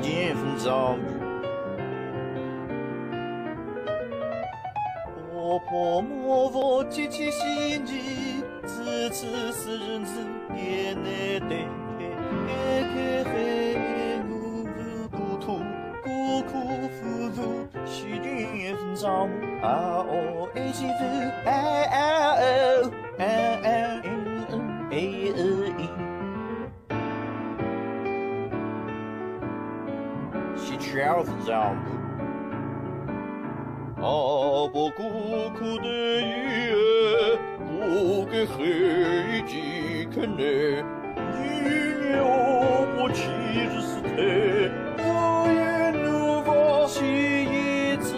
间风遭遇。婆婆莫佛节节心意，此次是人子也难得。开开海，我故土孤苦富足，西间风遭遇。啊哦，爱媳妇，西桥子上。阿伯苦苦的爷，不给黑鸡啃呢，你要我妻子死的，我也怒发心。死